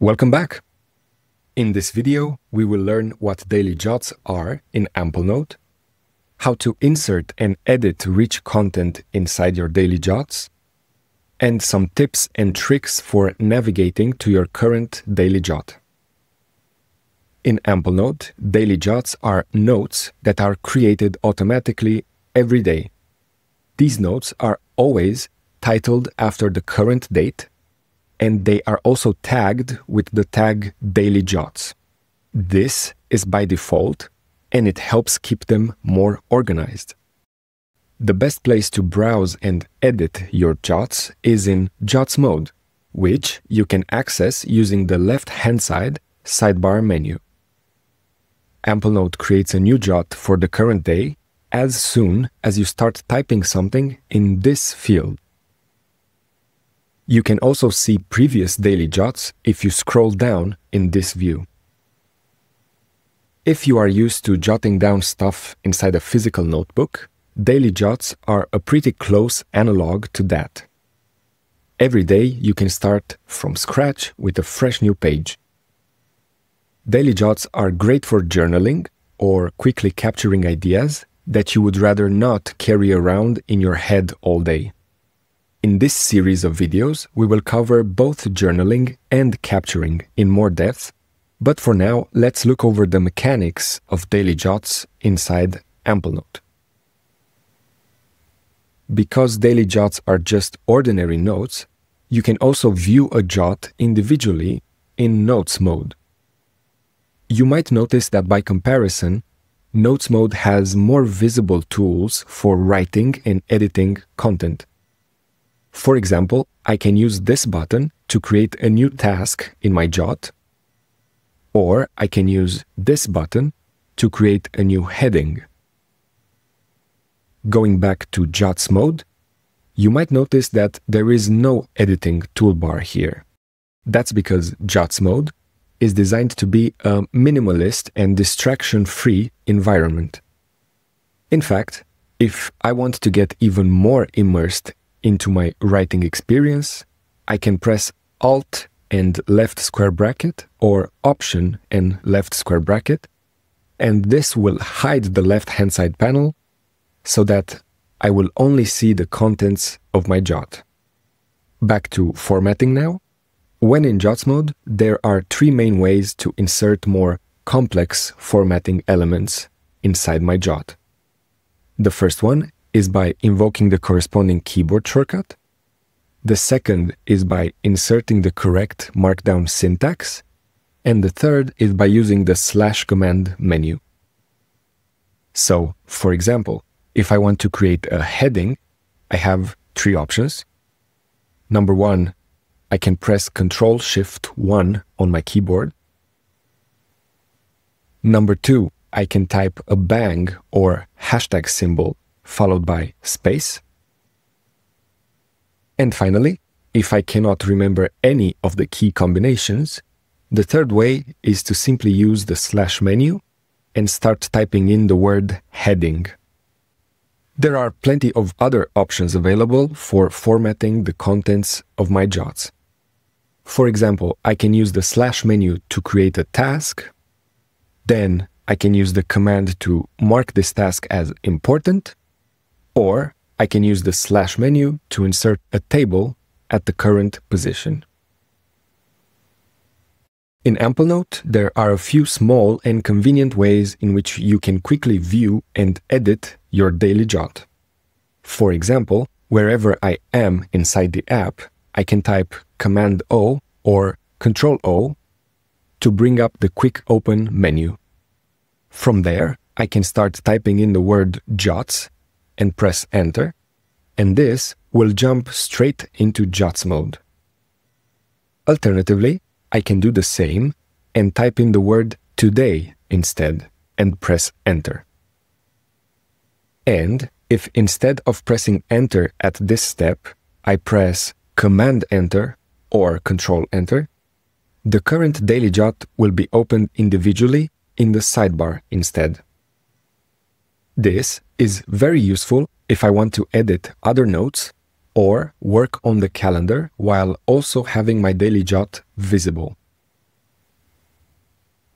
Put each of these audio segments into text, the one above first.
Welcome back! In this video, we will learn what daily jots are in Amplenote, how to insert and edit rich content inside your daily jots, and some tips and tricks for navigating to your current daily jot. In Amplenote, daily jots are notes that are created automatically every day. These notes are always titled after the current date and they are also tagged with the tag daily jots. This is by default and it helps keep them more organized. The best place to browse and edit your jots is in Jots mode, which you can access using the left hand side sidebar menu. Amplenote creates a new jot for the current day as soon as you start typing something in this field. You can also see previous daily jots if you scroll down in this view. If you are used to jotting down stuff inside a physical notebook, daily jots are a pretty close analog to that. Every day you can start from scratch with a fresh new page. Daily jots are great for journaling or quickly capturing ideas that you would rather not carry around in your head all day. In this series of videos, we will cover both journaling and capturing in more depth, but for now, let's look over the mechanics of daily jots inside Amplenote. Because daily jots are just ordinary notes, you can also view a jot individually in Notes mode. You might notice that by comparison, Notes mode has more visible tools for writing and editing content. For example, I can use this button to create a new task in my jot, or I can use this button to create a new heading. Going back to Jots mode, you might notice that there is no editing toolbar here. That's because Jots mode is designed to be a minimalist and distraction-free environment. In fact, if I want to get even more immersed into my writing experience, I can press Alt and left square bracket or Option and left square bracket, and this will hide the left hand side panel so that I will only see the contents of my jot. Back to formatting now. When in Jots mode, there are three main ways to insert more complex formatting elements inside my jot. The first one is by invoking the corresponding keyboard shortcut. The second is by inserting the correct markdown syntax. And the third is by using the slash command menu. So, for example, if I want to create a heading, I have three options. Number one, I can press Ctrl Shift 1 on my keyboard. Number two, I can type a bang or hashtag symbol followed by space. And finally, if I cannot remember any of the key combinations, the third way is to simply use the slash menu and start typing in the word heading. There are plenty of other options available for formatting the contents of my jots. For example, I can use the slash menu to create a task. Then I can use the command to mark this task as important or I can use the slash menu to insert a table at the current position. In Amplenote, there are a few small and convenient ways in which you can quickly view and edit your daily jot. For example, wherever I am inside the app, I can type Command O or Control O to bring up the Quick Open menu. From there, I can start typing in the word jots and press enter, and this will jump straight into JOTS mode. Alternatively, I can do the same and type in the word today instead and press enter. And if instead of pressing enter at this step, I press command enter or control enter, the current daily jot will be opened individually in the sidebar instead. This is very useful if I want to edit other notes or work on the calendar while also having my daily jot visible.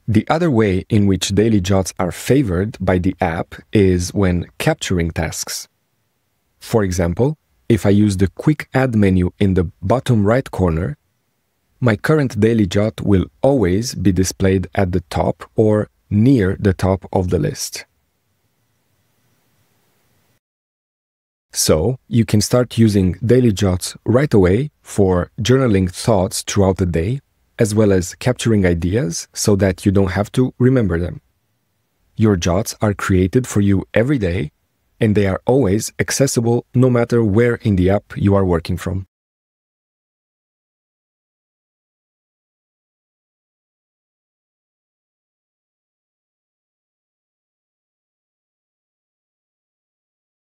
The other way in which daily jots are favored by the app is when capturing tasks. For example, if I use the quick add menu in the bottom right corner, my current daily jot will always be displayed at the top or near the top of the list. So, you can start using daily jots right away for journaling thoughts throughout the day, as well as capturing ideas so that you don't have to remember them. Your jots are created for you every day, and they are always accessible no matter where in the app you are working from.